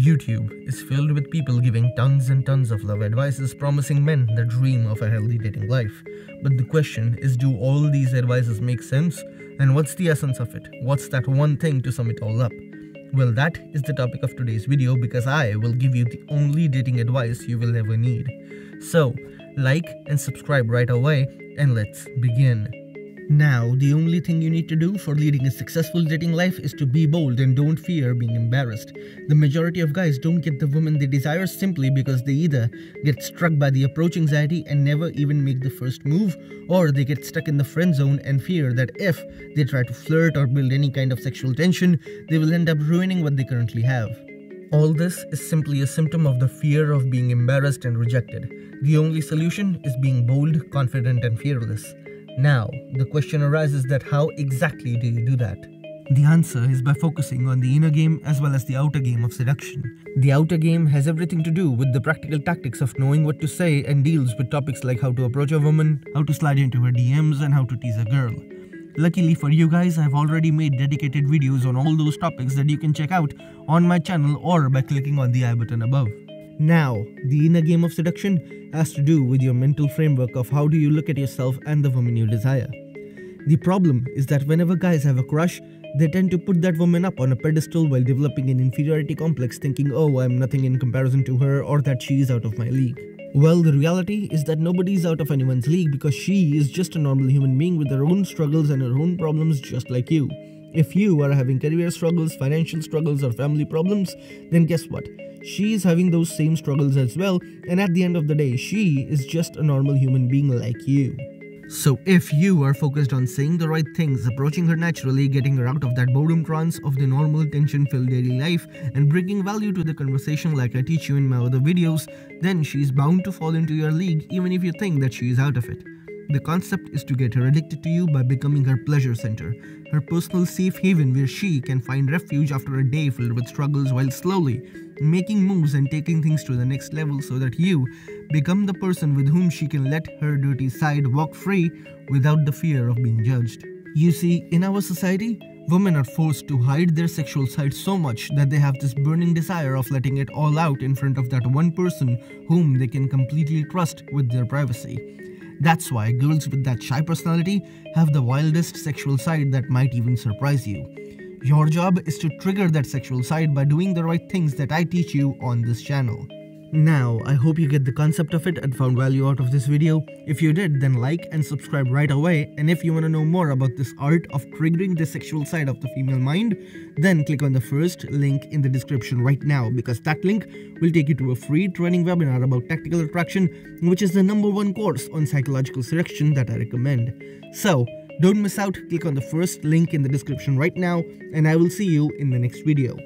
YouTube is filled with people giving tons and tons of love advices promising men the dream of a healthy dating life. But the question is do all these advices make sense? And what's the essence of it? What's that one thing to sum it all up? Well, that is the topic of today's video because I will give you the only dating advice you will ever need. So, like and subscribe right away and let's begin. Now, the only thing you need to do for leading a successful dating life is to be bold and don't fear being embarrassed. The majority of guys don't get the woman they desire simply because they either get struck by the approach anxiety and never even make the first move, or they get stuck in the friend zone and fear that if they try to flirt or build any kind of sexual tension, they will end up ruining what they currently have. All this is simply a symptom of the fear of being embarrassed and rejected. The only solution is being bold, confident, and fearless. Now, the question arises that how exactly do you do that? The answer is by focusing on the inner game as well as the outer game of seduction. The outer game has everything to do with the practical tactics of knowing what to say and deals with topics like how to approach a woman, how to slide into her DMs, and how to tease a girl. Luckily for you guys, I've already made dedicated videos on all those topics that you can check out on my channel or by clicking on the i button above. Now, the inner game of seduction has to do with your mental framework of how do you look at yourself and the woman you desire. The problem is that whenever guys have a crush, they tend to put that woman up on a pedestal while developing an inferiority complex thinking, oh, I'm nothing in comparison to her or that she is out of my league. Well, the reality is that nobody is out of anyone's league because she is just a normal human being with her own struggles and her own problems just like you. If you are having career struggles, financial struggles, or family problems, then guess what? She is having those same struggles as well, and at the end of the day, she is just a normal human being like you. So, if you are focused on saying the right things, approaching her naturally, getting her out of that boredom trance of the normal tension filled daily life, and bringing value to the conversation like I teach you in my other videos, then she's bound to fall into your league even if you think that she is out of it. The concept is to get her addicted to you by becoming her pleasure center, her personal safe haven where she can find refuge after a day filled with struggles while slowly making moves and taking things to the next level so that you become the person with whom she can let her dirty side walk free without the fear of being judged. You see, in our society, women are forced to hide their sexual side so much that they have this burning desire of letting it all out in front of that one person whom they can completely trust with their privacy. That's why girls with that shy personality have the wildest sexual side that might even surprise you. Your job is to trigger that sexual side by doing the right things that I teach you on this channel. Now, I hope you get the concept of it and found value out of this video. If you did, then like and subscribe right away. And if you want to know more about this art of triggering the sexual side of the female mind, then click on the first link in the description right now because that link will take you to a free training webinar about tactical attraction, which is the number one course on psychological seduction that I recommend. So, don't miss out, click on the first link in the description right now, and I will see you in the next video.